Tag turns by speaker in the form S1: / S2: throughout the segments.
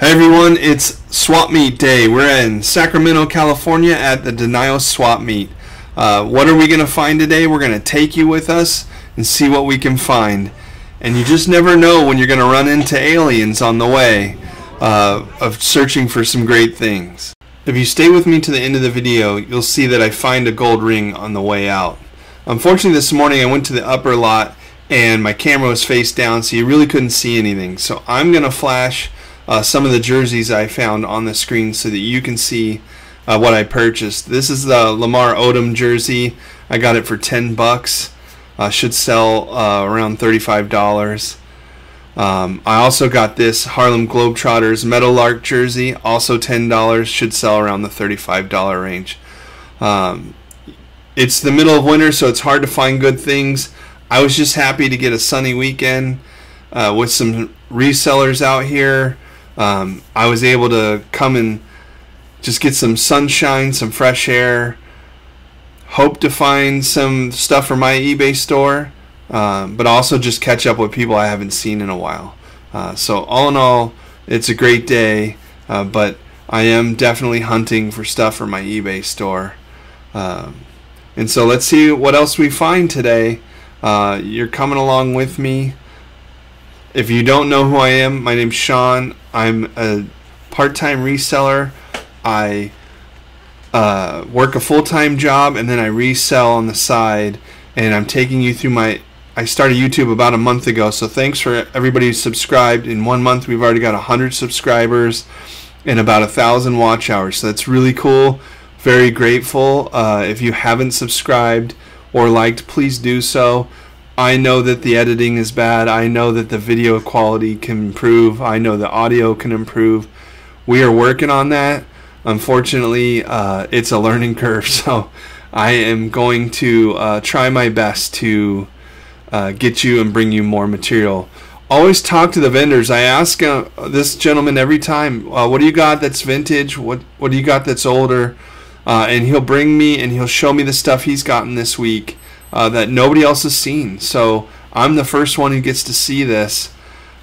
S1: Hey everyone, it's Swap Meet Day. We're in Sacramento, California at the Denio Swap Meet. Uh, what are we going to find today? We're going to take you with us and see what we can find. And you just never know when you're going to run into aliens on the way uh, of searching for some great things. If you stay with me to the end of the video, you'll see that I find a gold ring on the way out. Unfortunately, this morning I went to the upper lot and my camera was face down, so you really couldn't see anything. So I'm going to flash uh, some of the jerseys I found on the screen so that you can see uh, what I purchased. This is the Lamar Odom jersey. I got it for 10 bucks. Uh, should sell uh, around $35. Um, I also got this Harlem Globetrotters Meadowlark jersey, also $10. Should sell around the $35 range. Um, it's the middle of winter, so it's hard to find good things. I was just happy to get a sunny weekend uh, with some resellers out here um, I was able to come and just get some sunshine, some fresh air. Hope to find some stuff for my eBay store, um, but also just catch up with people I haven't seen in a while. Uh, so, all in all, it's a great day, uh, but I am definitely hunting for stuff for my eBay store. Um, and so, let's see what else we find today. Uh, you're coming along with me. If you don't know who I am, my name's Sean. I'm a part-time reseller. I uh, work a full-time job and then I resell on the side. And I'm taking you through my. I started YouTube about a month ago, so thanks for everybody who subscribed. In one month, we've already got hundred subscribers and about a thousand watch hours. So that's really cool. Very grateful. Uh, if you haven't subscribed or liked, please do so. I know that the editing is bad. I know that the video quality can improve. I know the audio can improve. We are working on that. Unfortunately, uh, it's a learning curve, so I am going to uh, try my best to uh, get you and bring you more material. Always talk to the vendors. I ask uh, this gentleman every time, uh, "What do you got that's vintage? What What do you got that's older?" Uh, and he'll bring me and he'll show me the stuff he's gotten this week uh, that nobody else has seen. So I'm the first one who gets to see this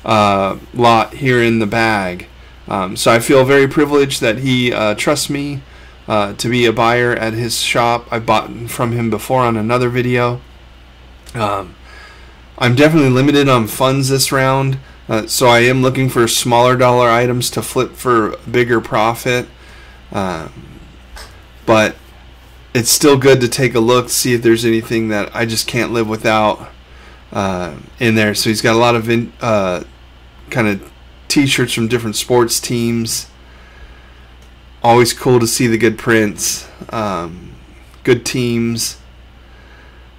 S1: uh, lot here in the bag. Um, so I feel very privileged that he uh, trusts me uh, to be a buyer at his shop. I bought from him before on another video. Um, I'm definitely limited on funds this round, uh, so I am looking for smaller dollar items to flip for bigger profit. Um, but it's still good to take a look, see if there's anything that I just can't live without uh, in there. So he's got a lot of uh, kind of t-shirts from different sports teams. Always cool to see the good prints, um, good teams.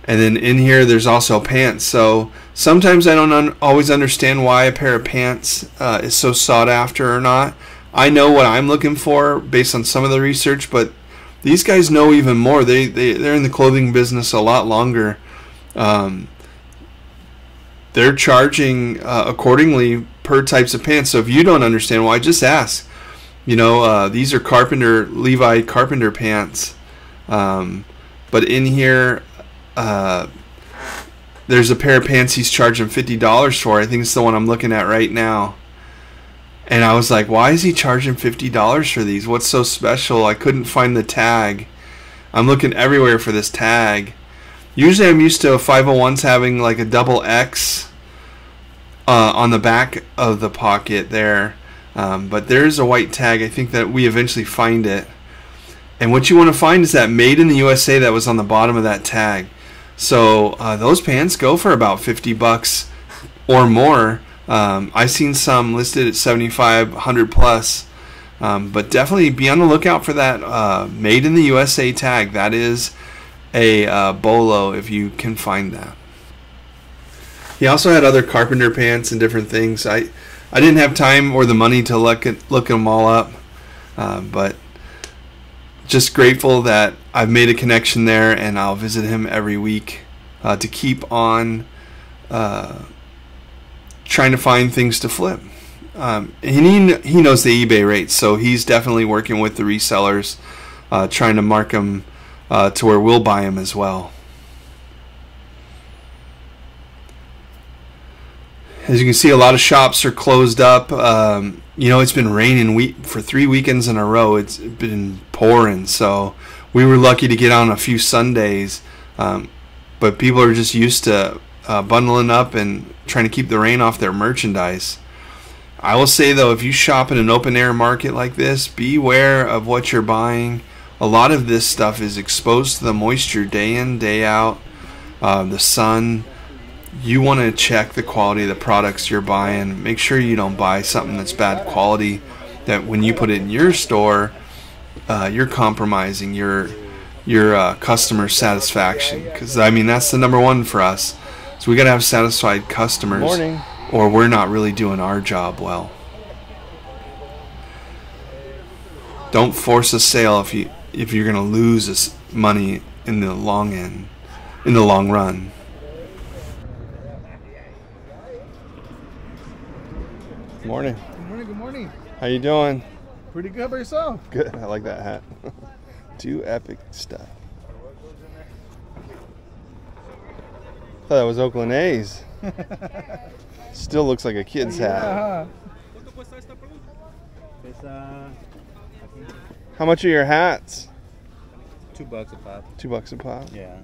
S1: And then in here, there's also pants. So sometimes I don't un- always understand why a pair of pants uh, is so sought after or not. I know what I'm looking for based on some of the research, but these guys know even more. They they they're in the clothing business a lot longer. Um, they're charging uh, accordingly per types of pants. So if you don't understand why, just ask. You know, uh, these are Carpenter Levi Carpenter pants. Um, but in here, uh, there's a pair of pants he's charging fifty dollars for. I think it's the one I'm looking at right now. And I was like, why is he charging $50 for these? What's so special? I couldn't find the tag. I'm looking everywhere for this tag. Usually I'm used to 501s having like a double X uh, on the back of the pocket there. Um, but there's a white tag. I think that we eventually find it. And what you want to find is that made in the USA that was on the bottom of that tag. So uh, those pants go for about 50 bucks or more. Um, I've seen some listed at 7500 plus, um, but definitely be on the lookout for that uh, made in the USA tag. That is a uh, bolo if you can find that. He also had other carpenter pants and different things. I I didn't have time or the money to look at, look them all up, uh, but just grateful that I've made a connection there, and I'll visit him every week uh, to keep on uh, trying to find things to flip. Um, and he he knows the eBay rates, so he's definitely working with the resellers, uh, trying to mark them uh, to where we'll buy them as well. As you can see, a lot of shops are closed up. Um, you know, it's been raining week for three weekends in a row. It's been pouring, so we were lucky to get on a few Sundays. Um, but people are just used to uh, bundling up and trying to keep the rain off their merchandise. I will say though, if you shop in an open air market like this, beware of what you're buying. A lot of this stuff is exposed to the moisture day in, day out, uh, the sun. You want to check the quality of the products you're buying. Make sure you don't buy something that's bad quality. That when you put it in your store, uh, you're compromising your your uh, customer satisfaction. Because I mean that's the number one for us. So we got to have satisfied customers,
S2: Morning.
S1: or we're not really doing our job well. Don't force a sale if you if you're gonna lose this money in the long end, in the long run.
S2: Morning.
S3: Good morning, good morning.
S2: How you doing?
S3: Pretty good by yourself.
S2: Good. I like that hat. Too epic stuff. I thought that was Oakland A's. Still looks like a kid's hat.
S3: Uh-huh.
S2: How much are your hats?
S4: two bucks a pop.
S2: Two bucks a pop.
S4: Yeah.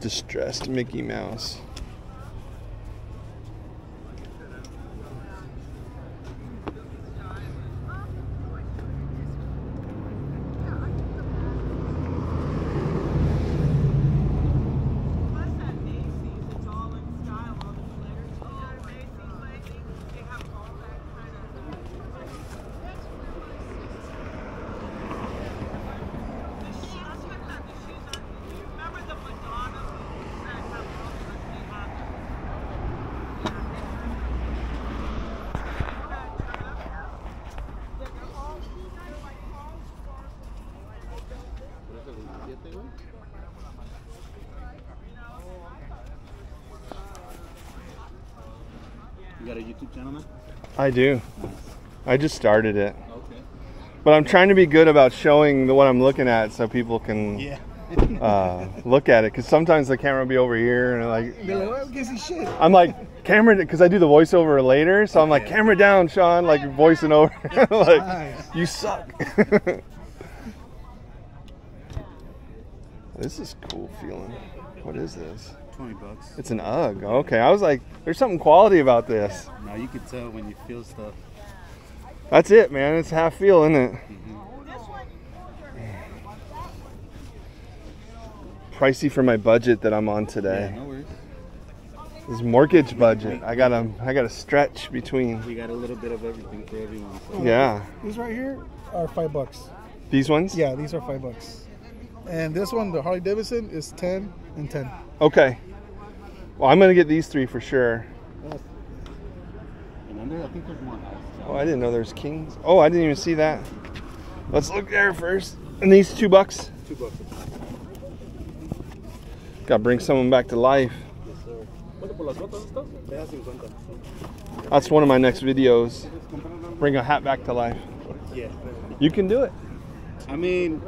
S2: Distressed Mickey Mouse.
S5: Plus at Macy's, it's all in style, all the glitters. You know, at Macy's lately, they have all that kind of. The shoes, I'm talking about the shoes on, do you remember the Madonna boots that have all the, they have Yeah, they're all, they're like all
S4: You got a YouTube channel?
S2: I do. I just started it.
S4: Okay.
S2: But I'm trying to be good about showing the what I'm looking at so people can
S4: Yeah.
S2: uh, look at it. Because sometimes the camera will be over here and like
S3: They're like, well, gives shit?
S2: I'm like camera because I do the voiceover later, so I'm like camera down, Sean, like voicing over, like
S3: Nice.
S2: you suck. this is cool feeling. What is this?
S4: Twenty bucks.
S2: It's an UGG. Okay, I was like, there's something quality about this.
S4: Now you can tell when you feel stuff.
S2: That's it, man. It's half feel, isn't it? Pricey for my budget that I'm on
S4: Yeah,
S2: today.
S4: no worries.
S2: This mortgage budget. I gotta, I gotta stretch between.
S4: We got a little bit of everything for everyone. So.
S2: Yeah,
S3: These right here are five bucks.
S2: these ones.
S3: Yeah, these are five bucks. And this one, the Harley Davidson, is ten and ten.
S2: Okay. Well, I'm gonna get these three for sure.
S4: And under, I think there's more.
S2: Oh, I didn't know there's kings. Oh, I didn't even see that. Let's look there first. And these two bucks.
S4: Two bucks.
S2: Gotta bring someone back to life.
S4: Yes, sir. ¿Cuánto por las botas estas? Deja 50.
S2: That's one of my next videos. Bring a hat back to life.
S4: Yeah.
S2: You can do it.
S4: I mean,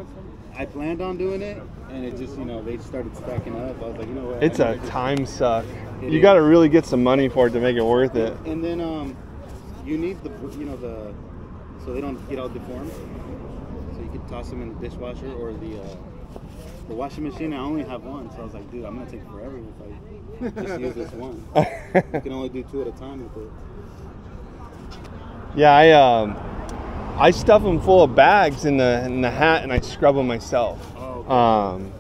S4: I planned on doing it, and it just, you know, they started stacking up. I was like, you know what?
S2: It's a time suck.
S4: It
S2: You gotta really get some money for it to make it worth it.
S4: And then, um, you need the, you know, the, so they don't get all deformed. So you could toss them in the dishwasher or the, uh, the washing machine. I only have one, so I was like, dude, I'm gonna take forever if I just use this one. You can only do two at a time with it.
S2: Yeah, I um, I stuff them full of bags in the in the hat and I scrub them myself. Um,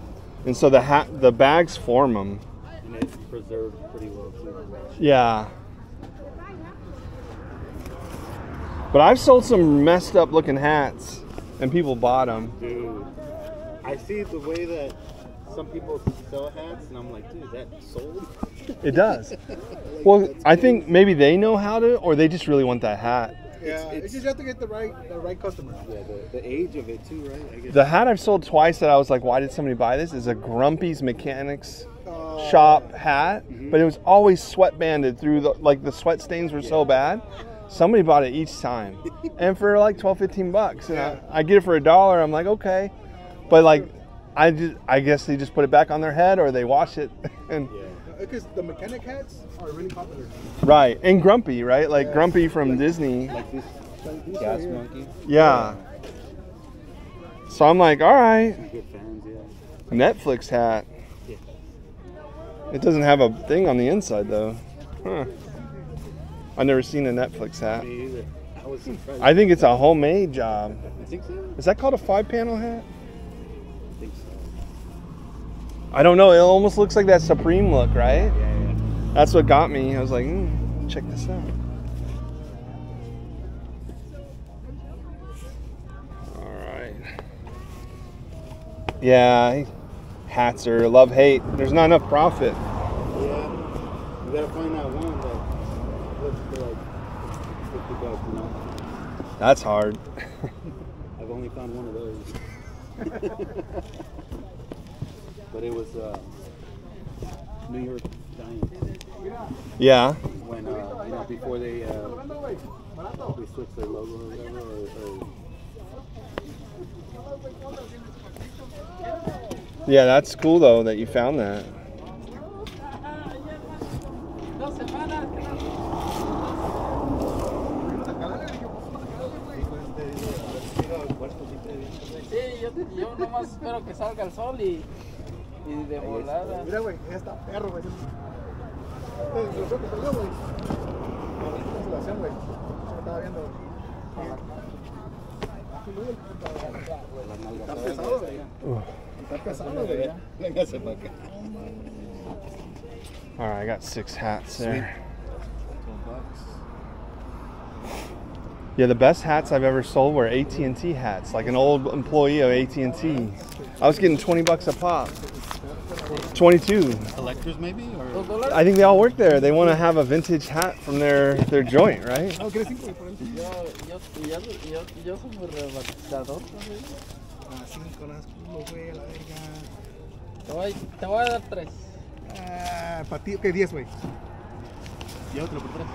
S2: and so the hat, the bags form them.
S4: and it's preserved pretty well too.
S2: Yeah. But I've sold some messed up looking hats, and people bought them.
S4: Dude, I see the way that some people sell hats, and I'm like, dude, is that sold?
S2: It does. Well, I think maybe they know how to, or they just really want that hat.
S3: Yeah,
S4: It's-
S3: it's, just have to get the right the right customer.
S4: Yeah, the, the age of it too, right? I guess.
S2: The hat I've sold twice that I was like, why did somebody buy this? Is a Grumpy's Mechanics
S3: Uh,
S2: shop hat, but it was always sweat banded through the like the sweat stains were so bad. Somebody bought it each time, and for like 12, 15 bucks. And I, I get it for a dollar. I'm like, okay, but like, I just, I guess they just put it back on their head or they wash it. and
S4: Yeah.
S3: Because the mechanic hats are really popular.
S2: right, and Grumpy, right? Like Grumpy from Disney.
S4: Like this
S3: Like
S4: gas monkey.
S2: Yeah. So I'm like, all right,
S4: fans, yeah.
S2: Netflix hat. It doesn't have a thing on the inside though. Huh. I've never seen a Netflix hat.
S4: Me. I was.
S2: I think it's a homemade job.
S4: I think so.
S2: Is that called a five panel hat?
S4: I think so.
S2: I don't know. It almost looks like that Supreme look, right?
S4: Yeah, yeah.
S2: That's what got me. I was like, mm, check this out. All right. Yeah, hats are love hate. There's not enough profit.
S4: Yeah. You gotta find that one that looks like 50 bucks, you know?
S2: That's hard.
S4: I've only found one of those. but it was uh, New York Giants
S2: Yeah.
S4: when uh, you know before they uh, they switched their logo or whatever. Or, or
S2: Yeah, that's cool though that you found that.
S6: Sí, yo, te- yo nomás espero que salga el sol y, y de volada.
S3: Mira, güey, está perro, güey. Se lo creo que perdió, güey. No, la cancelación, güey. Yo Estaba viendo. Está pesado, güey. Está pesado, güey. ya.
S4: Véngase para acá.
S2: All right, I got six hats there. Yeah, the best hats I've ever sold were AT&T hats, like an old employee of AT&T. I was getting 20 bucks a pop. 22.
S4: Collectors maybe or
S2: I think they all work there. They want to have a vintage hat from their their joint, right?
S3: No, güey.
S6: ¿no?
S3: Ah, cinco, las culo, güey, a la verga.
S6: Te voy, a dar tres.
S3: Ah, para ti, ok, diez, güey.
S4: y por tres.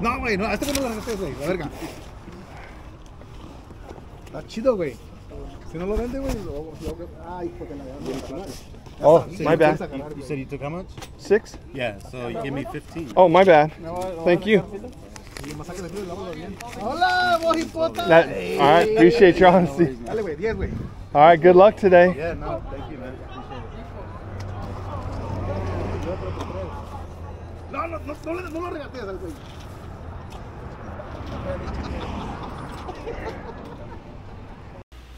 S3: No, güey, no, a este no lo regresé, güey, la verga. Está chido, güey. Si no lo vende, güey, lo, lo, ay, hijo de la verga.
S2: Oh,
S3: Sí,
S2: my
S3: lo
S2: bad.
S3: agarrar,
S4: You said you took how much?
S2: Six?
S4: Yeah, so you give me 15.
S2: Oh, my bad.
S6: Me voy- me voy
S2: Thank you.
S6: dejar filo.
S3: Y el masaje de frío, lávalo bien. Hola, vos hipota.
S2: That, all right, appreciate your honesty.
S3: Dale, güey, diez, güey.
S2: All right, good luck today.
S4: Yeah, no, thank you, man.
S3: No, no, no, no, no lo regatees al güey.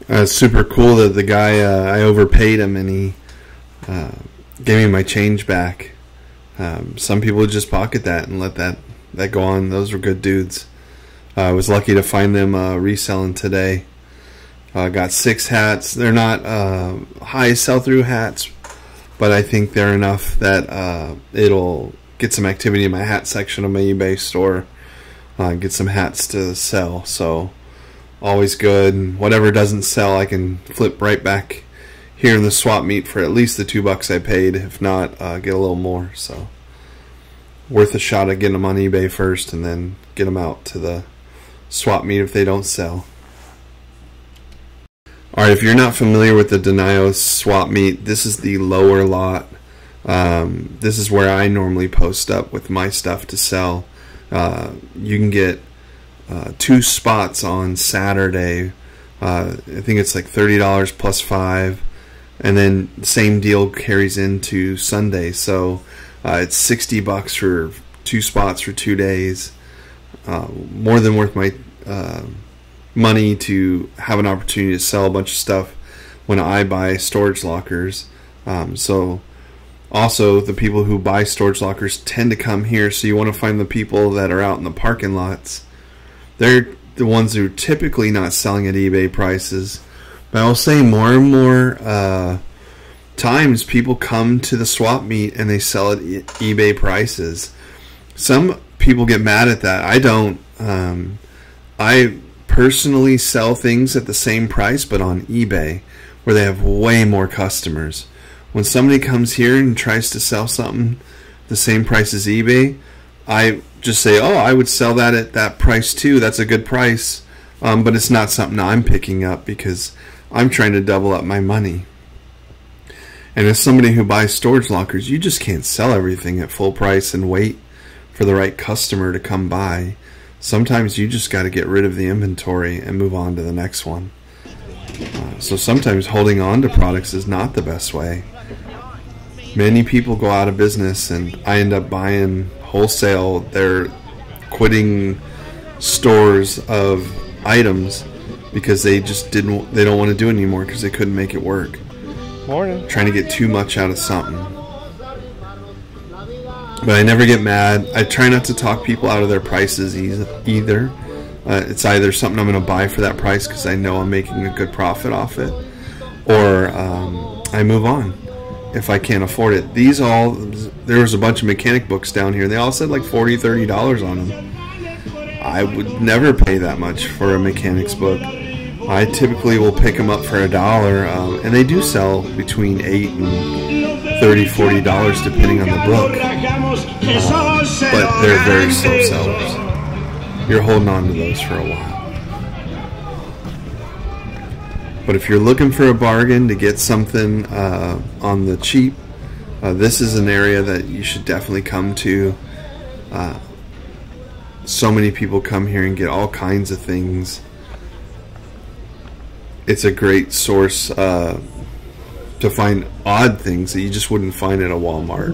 S1: Uh, super cool that the guy uh, I overpaid him and he uh, gave me my change back. Um, some people just pocket that and let that that go on. Those were good dudes. Uh, I was lucky to find them uh, reselling today. Uh, got six hats. They're not uh, high sell through hats, but I think they're enough that uh, it'll get some activity in my hat section of my eBay store. Uh, get some hats to sell. So always good. Whatever doesn't sell, I can flip right back here in the swap meet for at least the two bucks I paid. If not, uh, get a little more. So worth a shot at getting them on eBay first, and then get them out to the swap meet if they don't sell. All right, if you're not familiar with the Denio swap meet, this is the lower lot. Um, this is where I normally post up with my stuff to sell. Uh, you can get uh, two spots on Saturday. Uh, I think it's like thirty dollars plus five, and then same deal carries into Sunday. So uh, it's sixty bucks for two spots for two days. Uh, more than worth my uh, money to have an opportunity to sell a bunch of stuff when I buy storage lockers. Um, so also the people who buy storage lockers tend to come here so you want to find the people that are out in the parking lots they're the ones who are typically not selling at ebay prices but i'll say more and more uh, times people come to the swap meet and they sell at e- ebay prices some people get mad at that i don't um, i personally sell things at the same price but on ebay where they have way more customers when somebody comes here and tries to sell something the same price as eBay, I just say, "Oh, I would sell that at that price too. That's a good price." Um, but it's not something I'm picking up because I'm trying to double up my money. And as somebody who buys storage lockers, you just can't sell everything at full price and wait for the right customer to come by. Sometimes you just got to get rid of the inventory and move on to the next one. Uh, so sometimes holding on to products is not the best way. Many people go out of business, and I end up buying wholesale. They're quitting stores of items because they just didn't. They don't want to do it anymore because they couldn't make it work.
S2: Morning.
S1: Trying to get too much out of something. But I never get mad. I try not to talk people out of their prices e- either. Uh, it's either something I'm going to buy for that price because I know I'm making a good profit off it, or um, I move on if I can't afford it. These all, there was a bunch of mechanic books down here. They all said like 40 $30 on them. I would never pay that much for a mechanic's book. I typically will pick them up for a dollar, um, and they do sell between 8 and 30 40 dollars depending on the book. Uh, but they're very slow sellers. You're holding on to those for a while. But if you're looking for a bargain to get something uh, on the cheap, uh, this is an area that you should definitely come to. Uh, so many people come here and get all kinds of things. It's a great source uh, to find odd things that you just wouldn't find at a Walmart.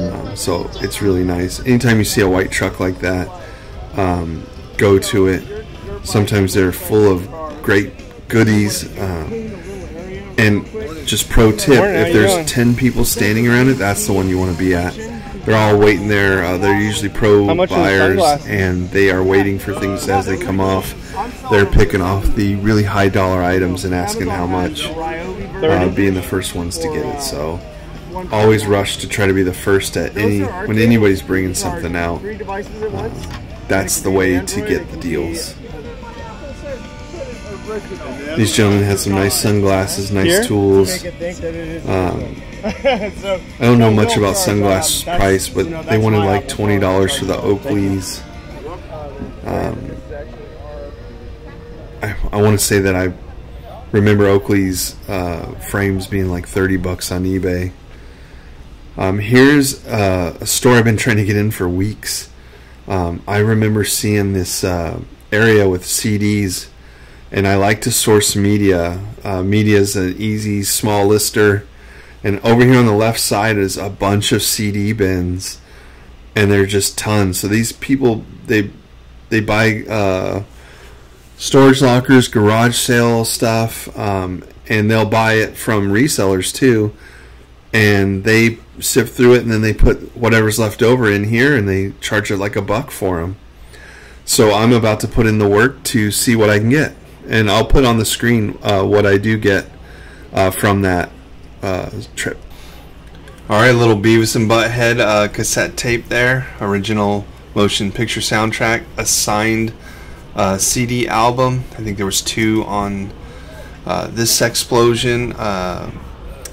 S1: Um, so it's really nice. Anytime you see a white truck like that, um, go to it. Sometimes they're full of great goodies. Uh, and just pro tip: if there's ten people standing around it, that's the one you want to be at. They're all waiting there. Uh, they're usually pro
S2: How the
S1: buyers, and they are waiting for things as they come off. They're picking off the really high dollar items and asking how much, uh, being the first ones to get it. So always rush to try to be the first at any when anybody's bringing something out.
S3: Three devices at once.
S1: That's the way to get the deals. These gentlemen had some nice sunglasses, nice tools.
S3: Make it think that it is.
S1: Um,
S3: so,
S1: I don't know much about
S3: it, um,
S1: price, but
S3: you know,
S1: they wanted like twenty dollars for the Oakleys. Um, I, I want to say that I remember Oakley's uh, frames being like thirty bucks on eBay. Um, here's uh, a store I've been trying to get in for weeks. Um, I remember seeing this uh, area with CDs, and I like to source media. Uh, media is an easy, small lister. And over here on the left side is a bunch of CD bins, and they're just tons. So these people they they buy uh, storage lockers, garage sale stuff, um, and they'll buy it from resellers too. And they sift through it, and then they put whatever's left over in here, and they charge it like a buck for them. So I'm about to put in the work to see what I can get, and I'll put on the screen uh, what I do get uh, from that uh, trip. All right, little Beavis and Butthead uh, cassette tape there, original motion picture soundtrack, a signed uh, CD album. I think there was two on uh, this explosion. Uh,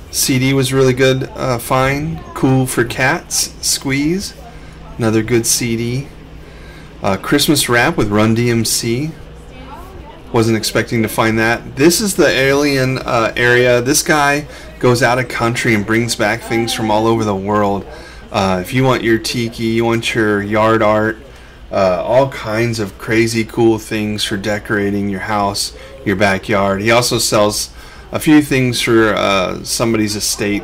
S1: CD was really good, uh, fine, cool for cats. Squeeze, another good CD. Uh, Christmas Rap with Run DMC. Wasn't expecting to find that. This is the alien uh, area. This guy goes out of country and brings back things from all over the world. Uh, if you want your tiki, you want your yard art, uh, all kinds of crazy cool things for decorating your house, your backyard. He also sells a few things for uh, somebody's estate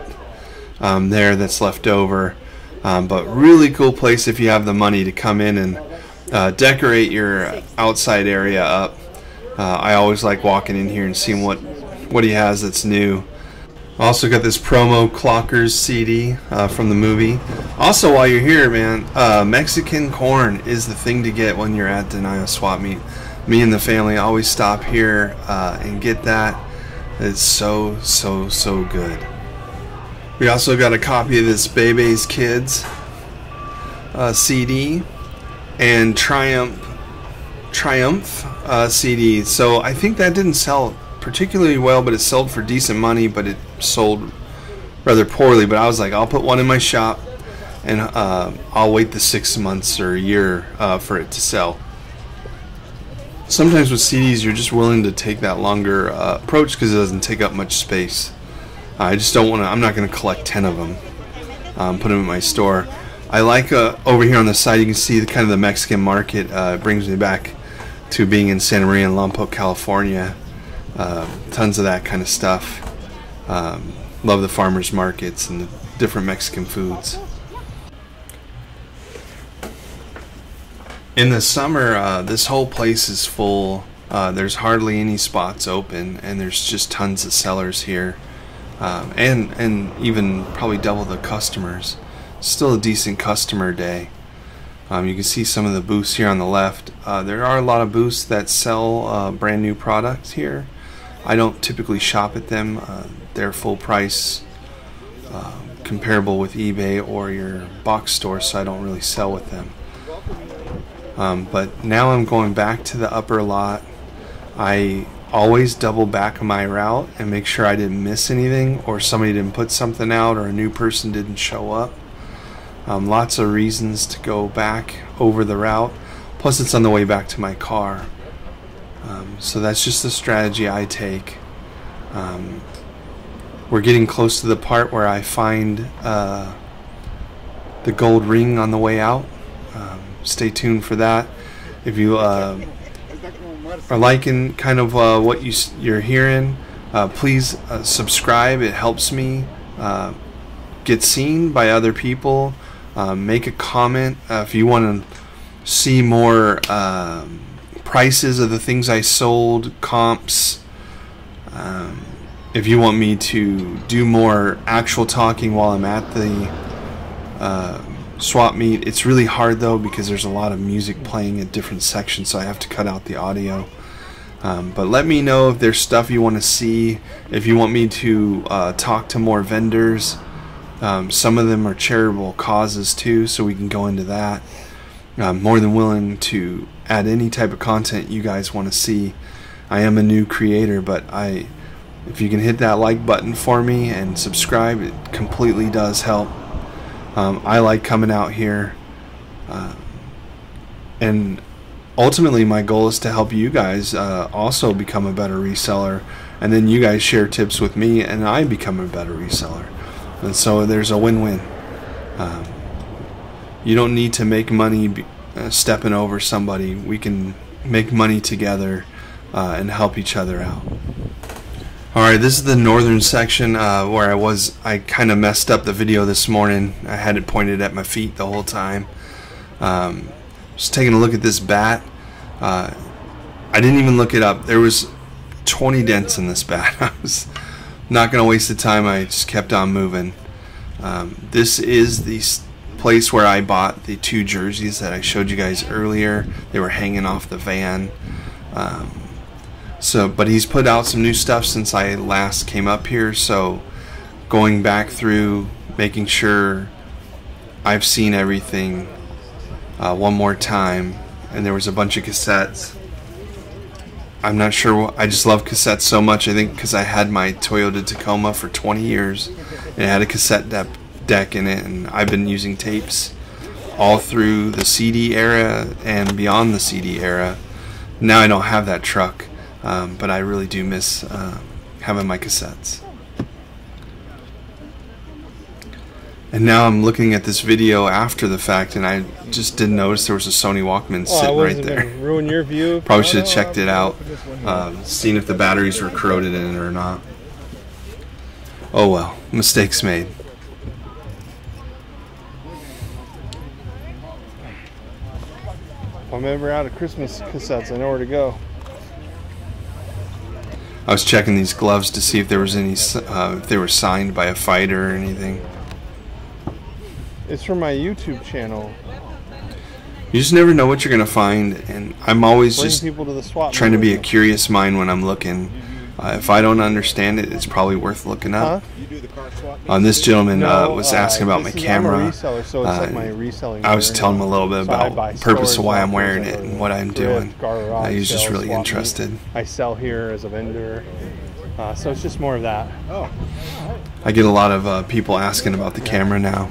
S1: um, there that's left over. Um, but really cool place if you have the money to come in and uh, decorate your outside area up. Uh, I always like walking in here and seeing what what he has that's new. Also got this promo Clockers CD uh, from the movie. Also, while you're here, man, uh, Mexican corn is the thing to get when you're at Denio Swap Meet. Me and the family always stop here uh, and get that. It's so so so good. We also got a copy of this Bebe's Kids uh, CD and Triumph Triumph uh, CD. So I think that didn't sell particularly well, but it sold for decent money. But it sold rather poorly. But I was like, I'll put one in my shop, and uh, I'll wait the six months or a year uh, for it to sell. Sometimes with CDs, you're just willing to take that longer uh, approach because it doesn't take up much space. I just don't want to. I'm not going to collect ten of them. Um, put them in my store. I like uh, over here on the side. You can see the kind of the Mexican market. Uh, it brings me back to being in Santa Maria and Lompoc, California. Uh, tons of that kind of stuff. Um, love the farmers markets and the different Mexican foods. In the summer, uh, this whole place is full. Uh, there's hardly any spots open, and there's just tons of sellers here, um, and and even probably double the customers. Still a decent customer day. Um, you can see some of the booths here on the left. Uh, there are a lot of booths that sell uh, brand new products here. I don't typically shop at them. They're full price, uh, comparable with eBay or your box store, so I don't really sell with them. Um, but now I'm going back to the upper lot. I always double back my route and make sure I didn't miss anything or somebody didn't put something out or a new person didn't show up. Um, lots of reasons to go back over the route. Plus, it's on the way back to my car. Um, so that's just the strategy I take. Um, we're getting close to the part where I find uh, the gold ring on the way out. Um, stay tuned for that. If you uh, are liking kind of uh, what you, you're hearing, uh, please uh, subscribe. It helps me uh, get seen by other people. Make a comment if you want to see more um, prices of the things I sold, comps. Um, if you want me to do more actual talking while I'm at the uh, swap meet, it's really hard though because there's a lot of music playing at different sections, so I have to cut out the audio. Um, but let me know if there's stuff you want to see. If you want me to uh, talk to more vendors, um, some of them are charitable causes too, so we can go into that. I'm more than willing to add any type of content you guys want to see. I am a new creator, but I, if you can hit that like button for me and subscribe, it completely does help. Um, I like coming out here, uh, and ultimately my goal is to help you guys uh, also become a better reseller, and then you guys share tips with me, and I become a better reseller, and so there's a win-win. Um, you don't need to make money uh, stepping over somebody. We can make money together uh, and help each other out. All right, this is the northern section uh, where I was. I kind of messed up the video this morning. I had it pointed at my feet the whole time. Um, just taking a look at this bat. Uh, I didn't even look it up. There was 20 dents in this bat. I was not going to waste the time. I just kept on moving. Um, this is the place where I bought the two jerseys that I showed you guys earlier. They were hanging off the van. Um, so, but he's put out some new stuff since I last came up here. So, going back through, making sure I've seen everything uh, one more time, and there was a bunch of cassettes. I'm not sure. I just love cassettes so much. I think because I had my Toyota Tacoma for 20 years, and it had a cassette de- deck in it, and I've been using tapes all through the CD era and beyond the CD era. Now I don't have that truck, um, but I really do miss uh, having my cassettes. And now I'm looking at this video after the fact, and I just didn't notice there was a Sony Walkman
S2: Oh,
S1: sitting right there.
S2: ruin your view.
S1: Probably should have checked it out, um, seen if the batteries were corroded in it or not. Oh well, mistakes made.
S2: If I'm ever out of Christmas cassettes, I know where to go.
S1: I was checking these gloves to see if there was any, uh, if they were signed by a fighter or anything.
S2: It's from my YouTube channel.
S1: You just never know what you're gonna find, and I'm always
S2: Bring
S1: just
S2: to the
S1: trying to be a curious mind when I'm looking. Uh, if I don't understand it, it's probably worth looking
S2: Huh?
S1: up. Um, this gentleman uh, was
S2: uh,
S1: asking about my camera.
S2: I'm reseller, so it's like
S1: Uh,
S2: my reselling.
S1: I was telling him a little bit
S2: So
S1: about the purpose of why I'm wearing it and what I'm
S2: thrift,
S1: doing.
S2: garage
S1: Uh, he was just really
S2: swap meet.
S1: interested.
S2: I sell here as a vendor, uh, so it's just more of that.
S1: I get a lot of uh, people asking about the camera now.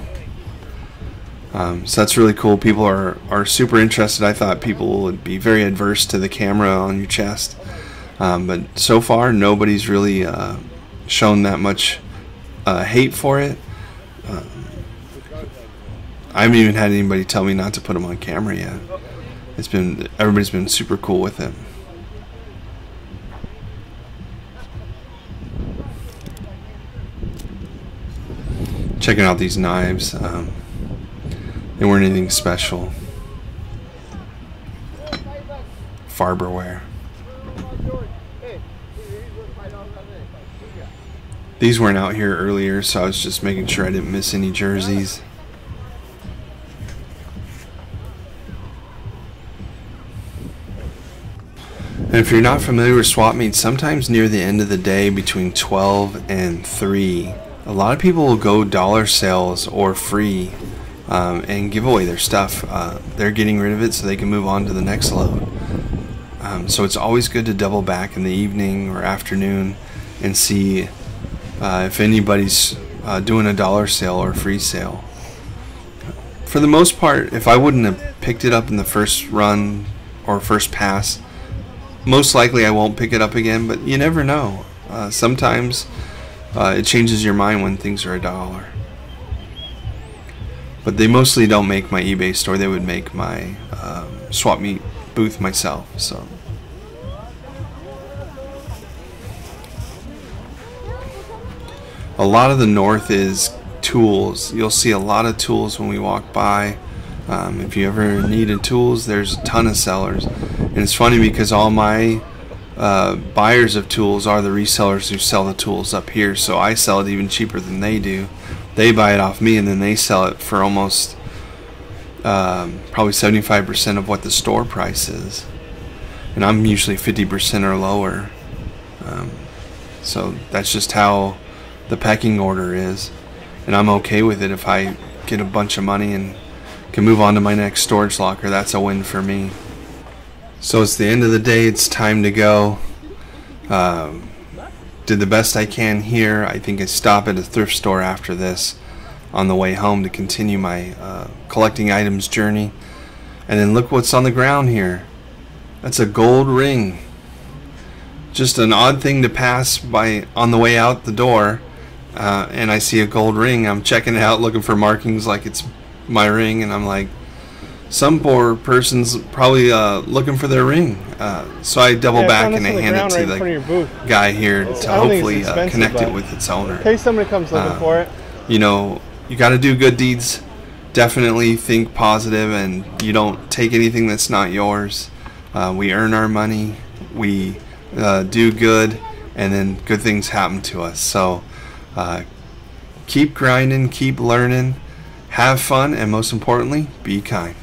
S1: Um, so that's really cool. People are, are super interested. I thought people would be very adverse to the camera on your chest. Um, but so far, nobody's really uh, shown that much uh, hate for it. Um, I haven't even had anybody tell me not to put them on camera yet. It's been everybody's been super cool with it. Checking out these knives. Um, they weren't anything special. Farberware. These weren't out here earlier, so I was just making sure I didn't miss any jerseys. And if you're not familiar with swap meets, sometimes near the end of the day between 12 and 3, a lot of people will go dollar sales or free um, and give away their stuff. Uh, they're getting rid of it so they can move on to the next load. Um, so it's always good to double back in the evening or afternoon and see uh, if anybody's uh, doing a dollar sale or free sale. For the most part, if I wouldn't have picked it up in the first run or first pass, most likely I won't pick it up again, but you never know. Uh, sometimes uh, it changes your mind when things are a dollar. But they mostly don't make my eBay store. They would make my um, swap meet booth myself. So. A lot of the north is tools. You'll see a lot of tools when we walk by. Um, if you ever needed tools, there's a ton of sellers. And it's funny because all my uh, buyers of tools are the resellers who sell the tools up here. So I sell it even cheaper than they do. They buy it off me and then they sell it for almost um, probably 75% of what the store price is. And I'm usually 50% or lower. Um, so that's just how the pecking order is. And I'm okay with it if I get a bunch of money and can move on to my next storage locker. That's a win for me. So it's the end of the day. It's time to go. Um, did the best I can here. I think I stop at a thrift store after this on the way home to continue my uh, collecting items journey. And then look what's on the ground here. That's a gold ring. Just an odd thing to pass by on the way out the door. Uh, and I see a gold ring. I'm checking it out, looking for markings like it's my ring, and I'm like, some poor person's probably uh, looking for their ring. Uh, so I double
S2: Yeah,
S1: back and I hand it to
S2: right in front of
S1: the guy here to
S2: don't think it's
S1: hopefully uh, connect it with its owner.
S2: In case somebody comes looking
S1: Uh,
S2: for it.
S1: You know, you got to do good deeds. Definitely think positive, and you don't take anything that's not yours. Uh, we earn our money. We uh, do good, and then good things happen to us. So uh, keep grinding, keep learning, have fun, and most importantly, be kind.